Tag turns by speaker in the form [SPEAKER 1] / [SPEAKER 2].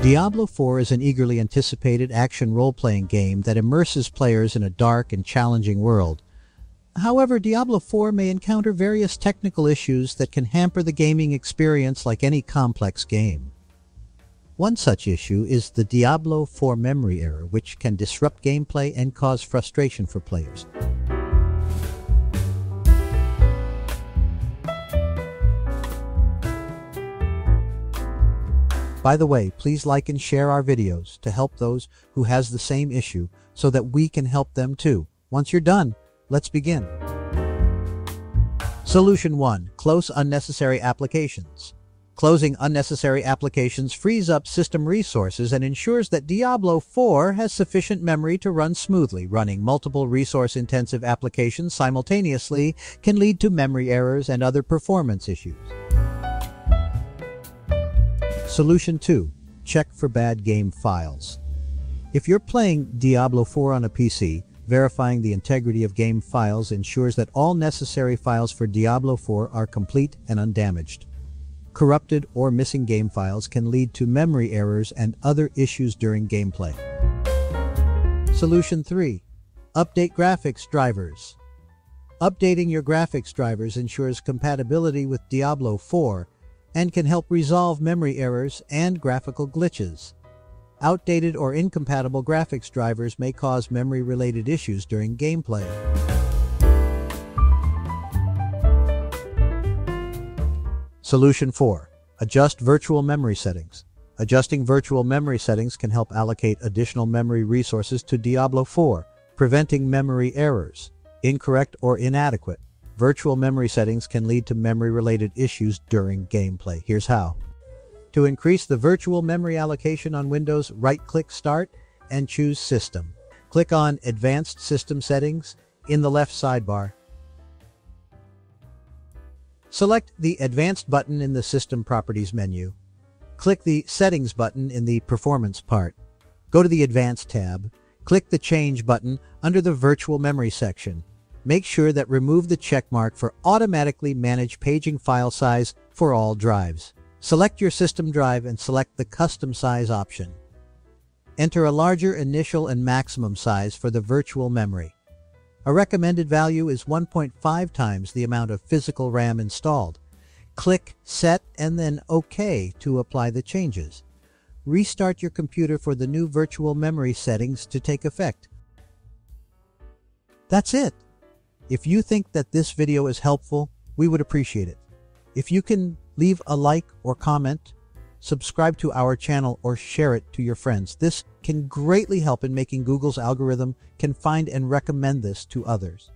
[SPEAKER 1] Diablo 4 is an eagerly anticipated action role-playing game that immerses players in a dark and challenging world. However, Diablo 4 may encounter various technical issues that can hamper the gaming experience like any complex game. One such issue is the Diablo 4 memory error, which can disrupt gameplay and cause frustration for players. By the way, please like and share our videos to help those who has the same issue so that we can help them too. Once you're done, let's begin. Solution 1. Close unnecessary applications. Closing unnecessary applications frees up system resources and ensures that Diablo 4 has sufficient memory to run smoothly. Running multiple resource-intensive applications simultaneously can lead to memory errors and other performance issues. Solution 2. Check for bad game files. If you're playing Diablo 4 on a PC, verifying the integrity of game files ensures that all necessary files for Diablo 4 are complete and undamaged. Corrupted or missing game files can lead to memory errors and other issues during gameplay. Solution 3. Update graphics drivers. Updating your graphics drivers ensures compatibility with Diablo 4 and can help resolve memory errors and graphical glitches. Outdated or incompatible graphics drivers may cause memory-related issues during gameplay. Solution 4. Adjust virtual memory settings. Adjusting virtual memory settings can help allocate additional memory resources to Diablo 4, preventing memory errors, incorrect or inadequate. Virtual memory settings can lead to memory-related issues during gameplay. Here's how. To increase the virtual memory allocation on Windows, right-click Start and choose System. Click on Advanced System Settings in the left sidebar. Select the Advanced button in the System Properties menu. Click the Settings button in the Performance part. Go to the Advanced tab. Click the Change button under the Virtual Memory section make sure that remove the checkmark for automatically manage paging file size for all drives. Select your system drive and select the custom size option. Enter a larger initial and maximum size for the virtual memory. A recommended value is 1.5 times the amount of physical RAM installed. Click Set and then OK to apply the changes. Restart your computer for the new virtual memory settings to take effect. That's it. If you think that this video is helpful, we would appreciate it. If you can leave a like or comment, subscribe to our channel or share it to your friends. This can greatly help in making Google's algorithm can find and recommend this to others.